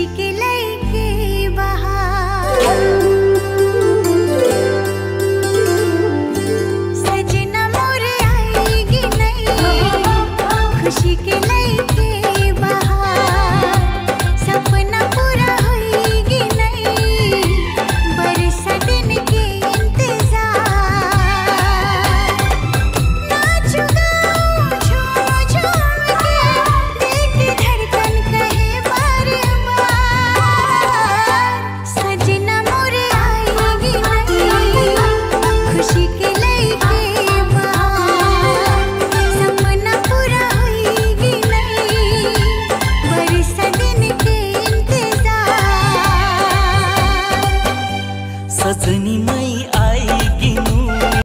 chiquilé. मई आएगी।